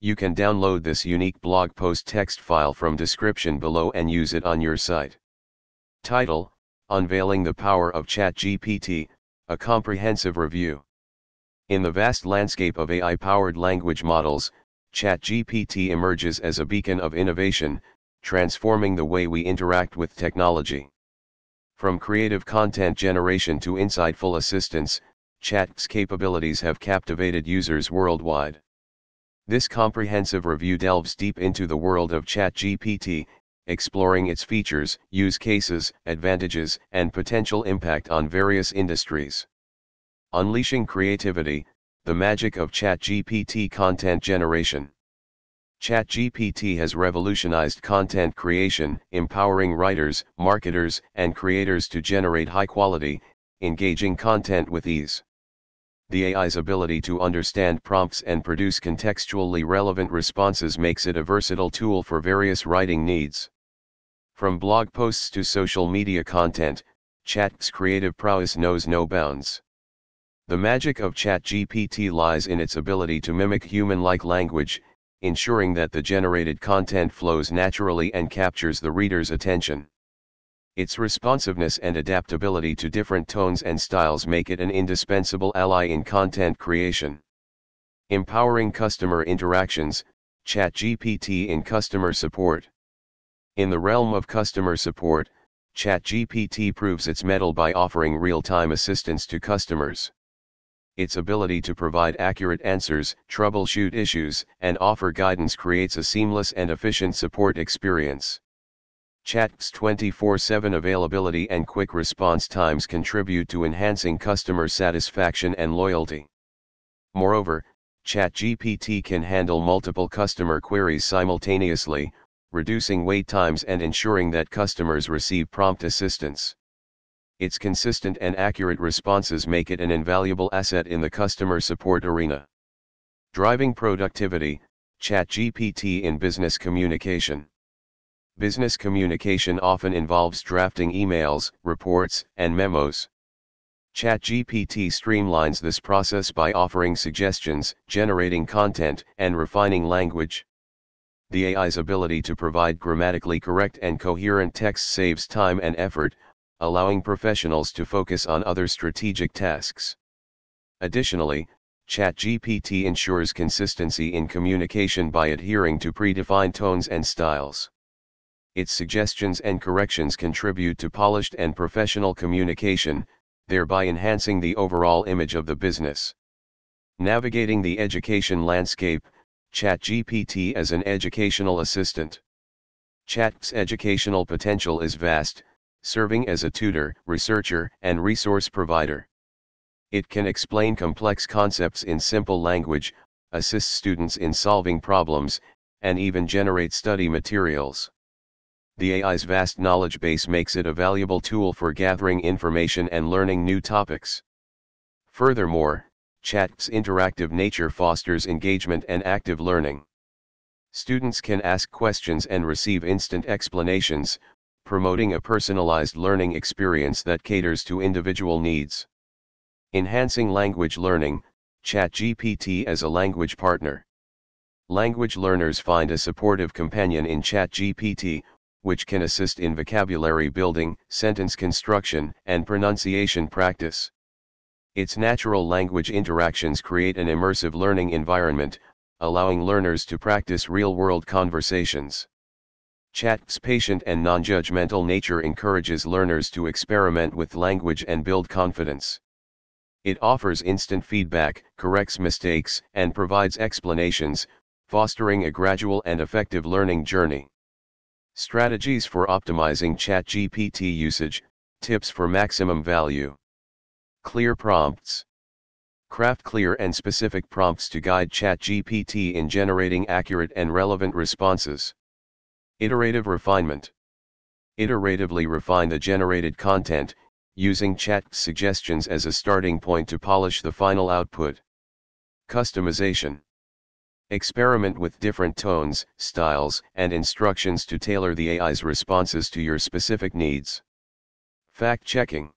You can download this unique blog post text file from description below and use it on your site. Title, Unveiling the Power of ChatGPT, a comprehensive review. In the vast landscape of AI-powered language models, ChatGPT emerges as a beacon of innovation, transforming the way we interact with technology. From creative content generation to insightful assistance, Chat's capabilities have captivated users worldwide. This comprehensive review delves deep into the world of ChatGPT, exploring its features, use cases, advantages, and potential impact on various industries. Unleashing creativity, the magic of ChatGPT content generation. ChatGPT has revolutionized content creation, empowering writers, marketers, and creators to generate high quality, engaging content with ease the AI's ability to understand prompts and produce contextually relevant responses makes it a versatile tool for various writing needs. From blog posts to social media content, Chat's creative prowess knows no bounds. The magic of ChatGPT lies in its ability to mimic human-like language, ensuring that the generated content flows naturally and captures the reader's attention. Its responsiveness and adaptability to different tones and styles make it an indispensable ally in content creation. Empowering customer interactions, ChatGPT in customer support. In the realm of customer support, ChatGPT proves its mettle by offering real-time assistance to customers. Its ability to provide accurate answers, troubleshoot issues, and offer guidance creates a seamless and efficient support experience. Chat's 24-7 availability and quick response times contribute to enhancing customer satisfaction and loyalty. Moreover, ChatGPT can handle multiple customer queries simultaneously, reducing wait times and ensuring that customers receive prompt assistance. Its consistent and accurate responses make it an invaluable asset in the customer support arena. Driving productivity, ChatGPT in business communication. Business communication often involves drafting emails, reports, and memos. ChatGPT streamlines this process by offering suggestions, generating content, and refining language. The AI's ability to provide grammatically correct and coherent text saves time and effort, allowing professionals to focus on other strategic tasks. Additionally, ChatGPT ensures consistency in communication by adhering to predefined tones and styles its suggestions and corrections contribute to polished and professional communication, thereby enhancing the overall image of the business. Navigating the education landscape, ChatGPT as an educational assistant. Chat's educational potential is vast, serving as a tutor, researcher, and resource provider. It can explain complex concepts in simple language, assist students in solving problems, and even generate study materials the AI's vast knowledge base makes it a valuable tool for gathering information and learning new topics. Furthermore, chat's interactive nature fosters engagement and active learning. Students can ask questions and receive instant explanations, promoting a personalized learning experience that caters to individual needs. Enhancing language learning, ChatGPT as a language partner. Language learners find a supportive companion in ChatGPT, which can assist in vocabulary building, sentence construction, and pronunciation practice. Its natural language interactions create an immersive learning environment, allowing learners to practice real-world conversations. Chat's patient and non-judgmental nature encourages learners to experiment with language and build confidence. It offers instant feedback, corrects mistakes, and provides explanations, fostering a gradual and effective learning journey. Strategies for optimizing ChatGPT usage, tips for maximum value. Clear prompts. Craft clear and specific prompts to guide ChatGPT in generating accurate and relevant responses. Iterative refinement. Iteratively refine the generated content, using chat suggestions as a starting point to polish the final output. Customization. Experiment with different tones, styles, and instructions to tailor the AI's responses to your specific needs. Fact checking.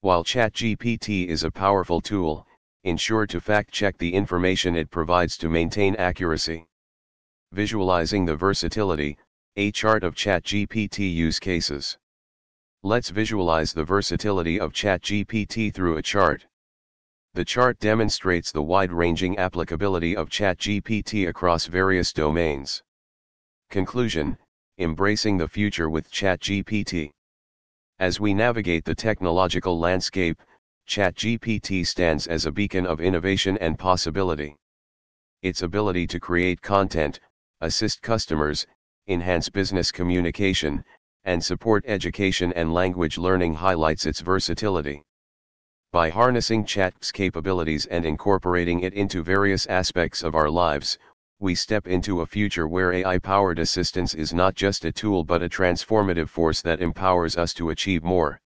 While ChatGPT is a powerful tool, ensure to fact check the information it provides to maintain accuracy. Visualizing the versatility, a chart of ChatGPT use cases. Let's visualize the versatility of ChatGPT through a chart. The chart demonstrates the wide-ranging applicability of ChatGPT across various domains. Conclusion, Embracing the future with ChatGPT. As we navigate the technological landscape, ChatGPT stands as a beacon of innovation and possibility. Its ability to create content, assist customers, enhance business communication, and support education and language learning highlights its versatility. By harnessing chat's capabilities and incorporating it into various aspects of our lives, we step into a future where AI-powered assistance is not just a tool but a transformative force that empowers us to achieve more.